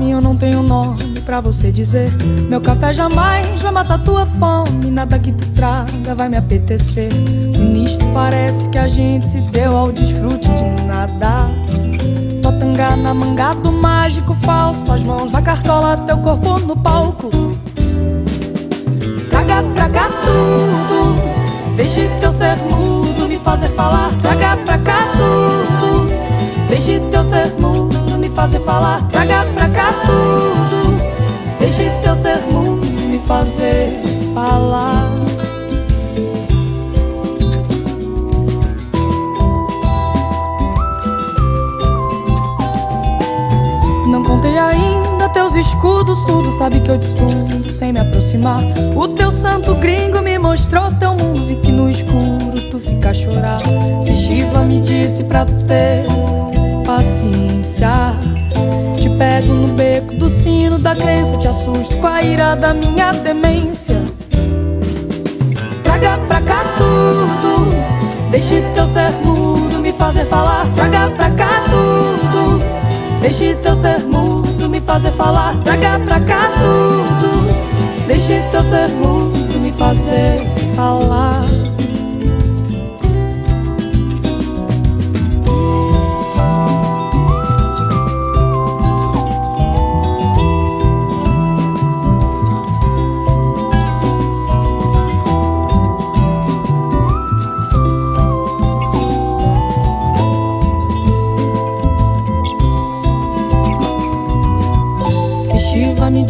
fome, eu não tenho nome pra você dizer. Meu café jamais vai matar tua fome, nada que tu traga vai me apetecer. Sinistro parece que a gente se deu ao desfrute de nada. Totanga na manga do mágico falso, tuas mãos na cartola, teu corpo no palco. Traga pra cá tudo, deixe teu ser mudo me fazer falar. Traga pra cá teu ser mudo fazer falar, traga pra cá tudo. Deixe teu ser mundo me fazer falar. Não contei ainda teus escudos surdos, sabe que eu destruo sem me aproximar. O teu santo gringo me mostrou teu mundo, vi que no escuro tu fica a chorar. Se Shiva me disse pra ter pego no beco do sino da crença, te assusto com a ira da minha demência. Traga pra cá tudo, deixe teu ser mudo me fazer falar. Traga pra cá tudo, deixe teu ser mudo me fazer falar. Traga pra cá tudo, deixe teu ser mudo me fazer falar.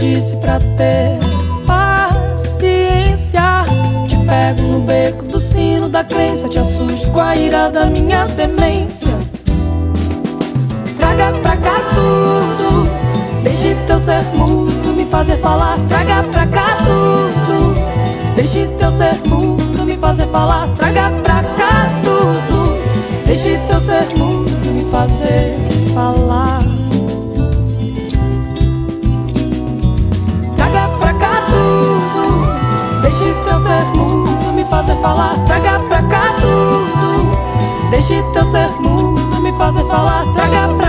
Disse pra ter paciência. Te pego no beco do sino da crença, te assusto com a ira da minha demência. Traga pra cá tudo, deixe teu ser mudo me fazer falar. Traga pra cá tudo, deixe teu ser mudo me fazer falar. Traga pra cá tudo, falar, traga pra cá tudo. Deixe teu ser mudo me fazer falar, traga pra